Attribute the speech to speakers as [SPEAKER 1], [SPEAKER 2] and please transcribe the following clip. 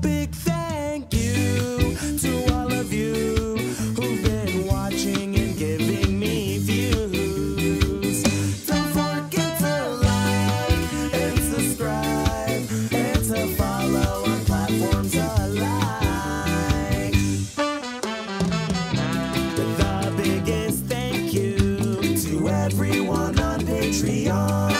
[SPEAKER 1] big thank you to all of you who've been watching and giving me views. Don't forget to like and subscribe and to follow on platforms alike. The biggest thank you to everyone on Patreon.